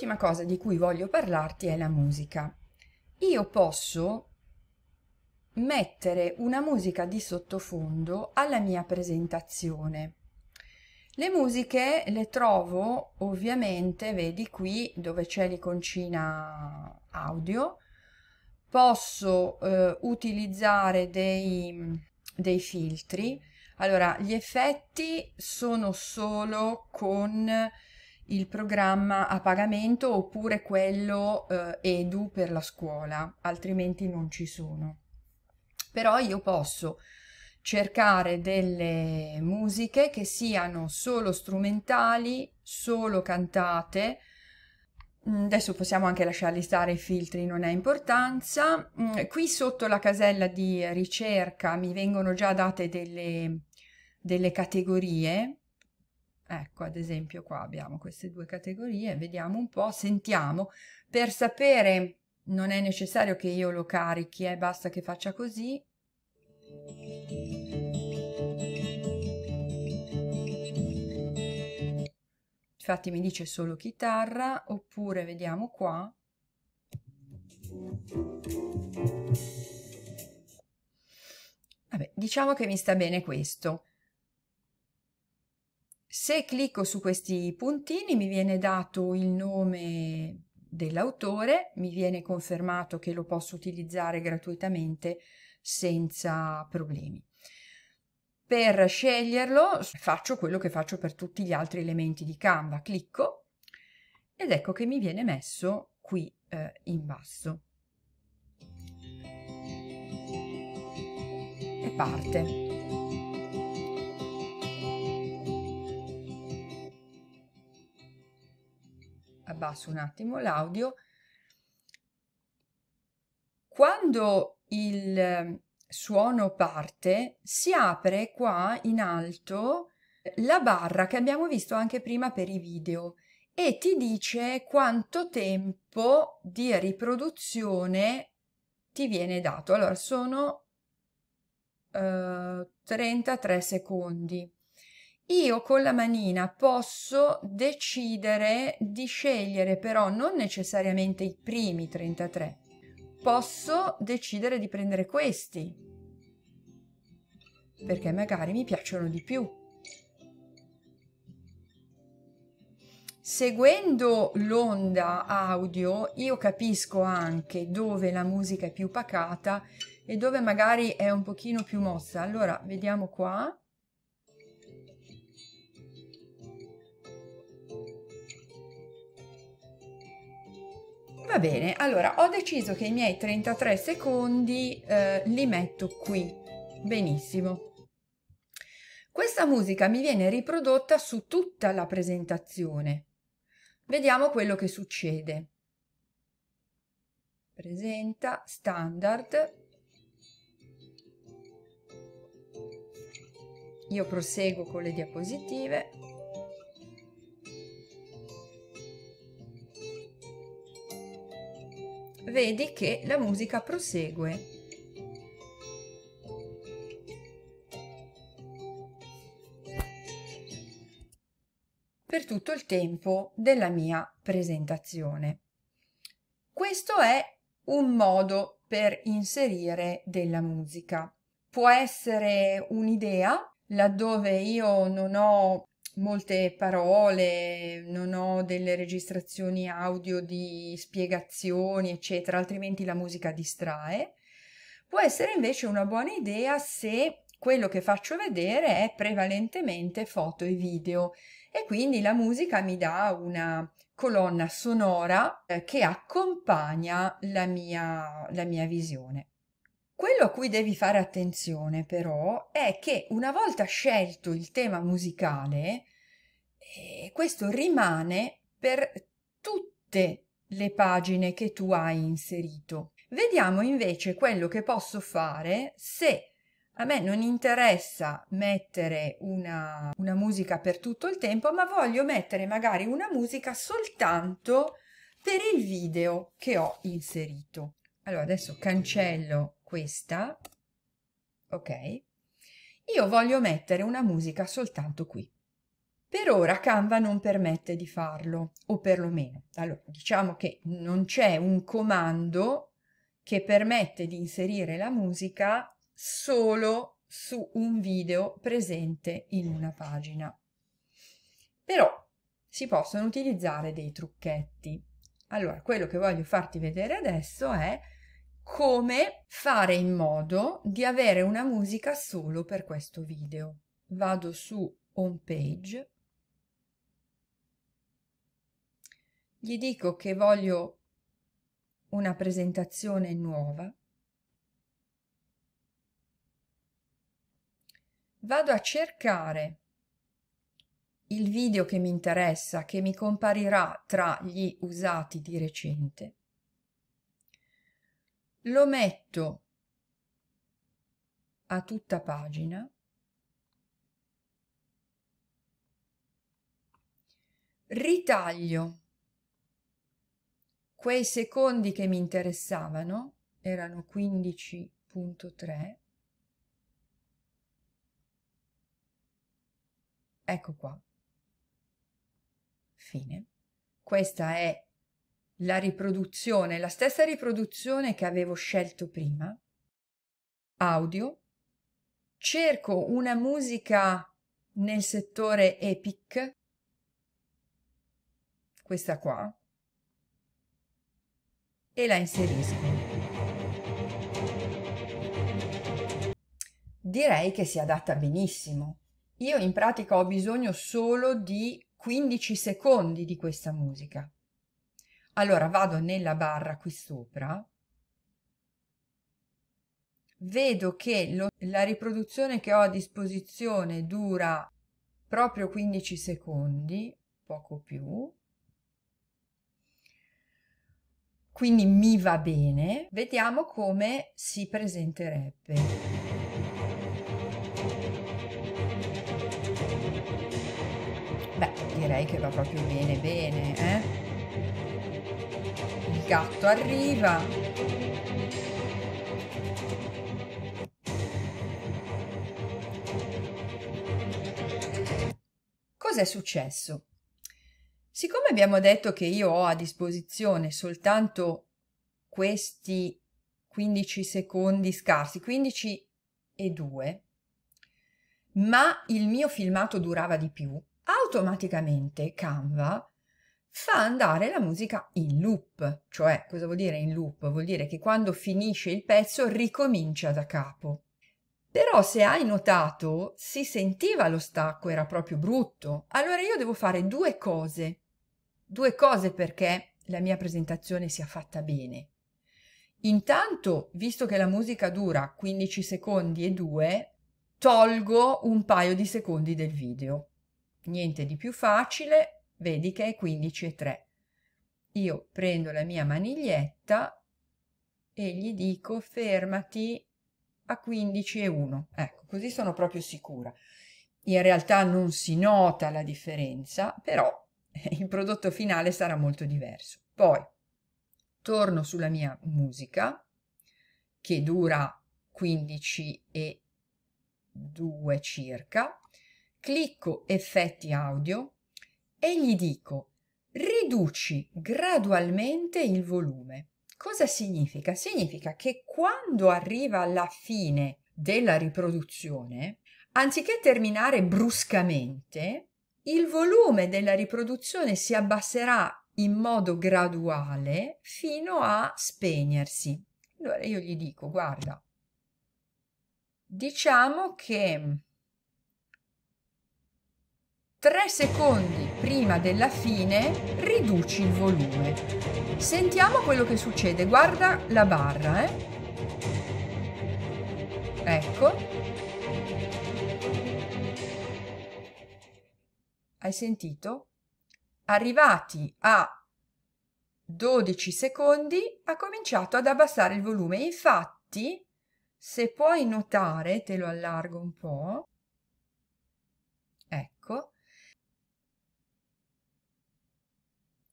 L'ultima cosa di cui voglio parlarti è la musica. Io posso mettere una musica di sottofondo alla mia presentazione. Le musiche le trovo ovviamente, vedi qui dove c'è l'iconcina audio, posso eh, utilizzare dei, dei filtri. Allora, gli effetti sono solo con il programma a pagamento oppure quello eh, Edu per la scuola, altrimenti non ci sono. Però io posso cercare delle musiche che siano solo strumentali, solo cantate. Mm, adesso possiamo anche lasciarli stare i filtri, non ha importanza. Mm, qui sotto la casella di ricerca mi vengono già date delle, delle categorie. Ecco, ad esempio qua abbiamo queste due categorie, vediamo un po', sentiamo. Per sapere non è necessario che io lo carichi, eh, basta che faccia così Infatti mi dice solo chitarra, oppure vediamo qua. Vabbè, diciamo che mi sta bene questo. Se clicco su questi puntini mi viene dato il nome dell'autore, mi viene confermato che lo posso utilizzare gratuitamente senza problemi. Per sceglierlo faccio quello che faccio per tutti gli altri elementi di Canva, clicco ed ecco che mi viene messo qui eh, in basso. E parte. Abbasso un attimo l'audio. Quando il ehm, suono parte, si apre qua in alto la barra che abbiamo visto anche prima per i video e ti dice quanto tempo di riproduzione ti viene dato. Allora sono uh, 33 secondi. Io con la manina posso decidere di scegliere però non necessariamente i primi 33, posso decidere di prendere questi perché magari mi piacciono di più. Seguendo l'onda audio io capisco anche dove la musica è più pacata e dove magari è un pochino più mossa. Allora, vediamo qua. Va bene, allora ho deciso che i miei 33 secondi eh, li metto qui. Benissimo. Questa musica mi viene riprodotta su tutta la presentazione. Vediamo quello che succede. Presenta, standard. Io proseguo con le diapositive. Vedi che la musica prosegue. per tutto il tempo della mia presentazione. Questo è un modo per inserire della musica. Può essere un'idea laddove io non ho molte parole, non ho delle registrazioni audio di spiegazioni, eccetera, altrimenti la musica distrae. Può essere invece una buona idea se quello che faccio vedere è prevalentemente foto e video e quindi la musica mi dà una colonna sonora eh, che accompagna la mia, la mia visione. Quello a cui devi fare attenzione però è che una volta scelto il tema musicale, eh, questo rimane per tutte le pagine che tu hai inserito. Vediamo invece quello che posso fare se a me non interessa mettere una, una musica per tutto il tempo, ma voglio mettere magari una musica soltanto per il video che ho inserito. Allora adesso cancello questa, ok? Io voglio mettere una musica soltanto qui. Per ora Canva non permette di farlo, o perlomeno. Allora, diciamo che non c'è un comando che permette di inserire la musica solo su un video presente in una pagina. Però si possono utilizzare dei trucchetti. Allora, quello che voglio farti vedere adesso è come fare in modo di avere una musica solo per questo video. Vado su home page, gli dico che voglio una presentazione nuova, vado a cercare il video che mi interessa, che mi comparirà tra gli usati di recente, lo metto a tutta pagina, ritaglio quei secondi che mi interessavano, erano 15.3, ecco qua fine. Questa è la riproduzione, la stessa riproduzione che avevo scelto prima. Audio. Cerco una musica nel settore epic, questa qua, e la inserisco. Direi che si adatta benissimo. Io in pratica ho bisogno solo di 15 secondi di questa musica. Allora vado nella barra qui sopra, vedo che lo, la riproduzione che ho a disposizione dura proprio 15 secondi, poco più, quindi mi va bene. Vediamo come si presenterebbe. Beh, direi che va proprio bene bene, eh? Il gatto arriva. Cos'è successo? Siccome abbiamo detto che io ho a disposizione soltanto questi 15 secondi scarsi, 15 e 2, ma il mio filmato durava di più, automaticamente Canva fa andare la musica in loop. Cioè, cosa vuol dire in loop? Vuol dire che quando finisce il pezzo ricomincia da capo. Però se hai notato, si sentiva lo stacco, era proprio brutto. Allora io devo fare due cose. Due cose perché la mia presentazione sia fatta bene. Intanto, visto che la musica dura 15 secondi e 2, tolgo un paio di secondi del video niente di più facile, vedi che è 15 e 3. Io prendo la mia maniglietta e gli dico fermati a 15 e 1. Ecco, così sono proprio sicura. In realtà non si nota la differenza, però il prodotto finale sarà molto diverso. Poi torno sulla mia musica che dura 15 e 2 circa clicco effetti audio e gli dico riduci gradualmente il volume. Cosa significa? Significa che quando arriva alla fine della riproduzione, anziché terminare bruscamente, il volume della riproduzione si abbasserà in modo graduale fino a spegnersi. Allora io gli dico, guarda, diciamo che Tre secondi prima della fine riduci il volume. Sentiamo quello che succede. Guarda la barra, eh? Ecco. Hai sentito? Arrivati a 12 secondi ha cominciato ad abbassare il volume. Infatti, se puoi notare, te lo allargo un po', ecco,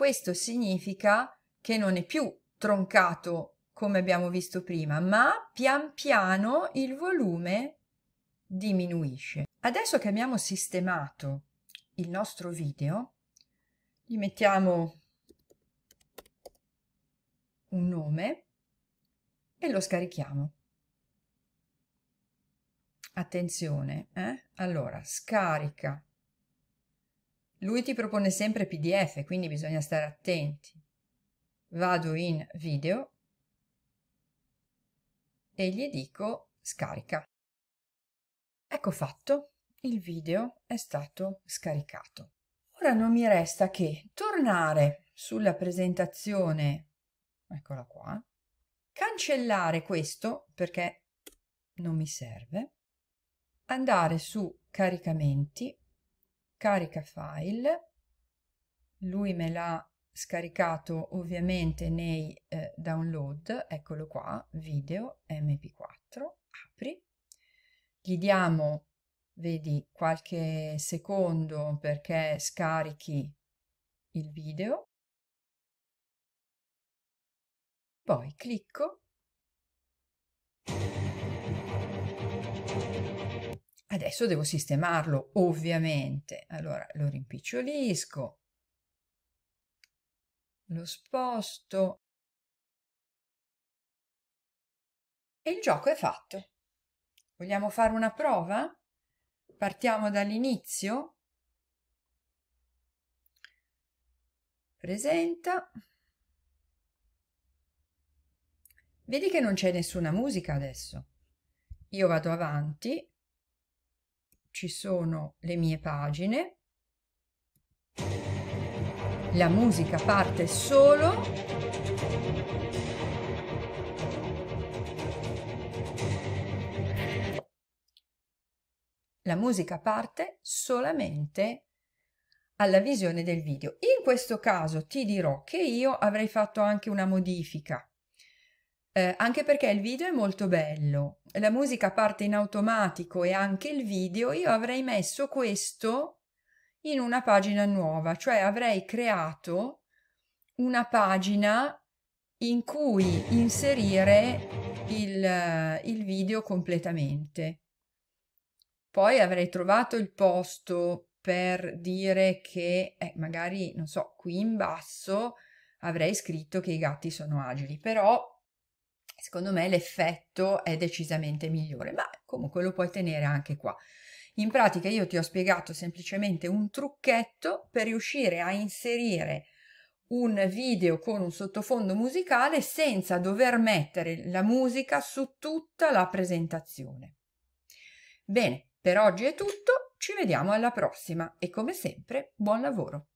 Questo significa che non è più troncato come abbiamo visto prima, ma pian piano il volume diminuisce. Adesso che abbiamo sistemato il nostro video, gli mettiamo un nome e lo scarichiamo. Attenzione, eh? Allora, scarica. Lui ti propone sempre PDF, quindi bisogna stare attenti. Vado in video e gli dico scarica. Ecco fatto, il video è stato scaricato. Ora non mi resta che tornare sulla presentazione, eccola qua, cancellare questo perché non mi serve, andare su caricamenti, carica file, lui me l'ha scaricato ovviamente nei eh, download, eccolo qua, video mp4, apri, gli diamo, vedi, qualche secondo perché scarichi il video, poi clicco, adesso devo sistemarlo ovviamente, allora lo rimpicciolisco, lo sposto. E il gioco è fatto. Vogliamo fare una prova? Partiamo dall'inizio. Presenta. Vedi che non c'è nessuna musica adesso. Io vado avanti, ci sono le mie pagine la musica parte solo la musica parte solamente alla visione del video. In questo caso ti dirò che io avrei fatto anche una modifica, eh, anche perché il video è molto bello, la musica parte in automatico e anche il video, io avrei messo questo in una pagina nuova, cioè avrei creato una pagina in cui inserire il, il video completamente. Poi avrei trovato il posto per dire che eh, magari, non so, qui in basso avrei scritto che i gatti sono agili, però secondo me l'effetto è decisamente migliore, ma comunque lo puoi tenere anche qua. In pratica io ti ho spiegato semplicemente un trucchetto per riuscire a inserire un video con un sottofondo musicale senza dover mettere la musica su tutta la presentazione. Bene, per oggi è tutto, ci vediamo alla prossima e come sempre buon lavoro!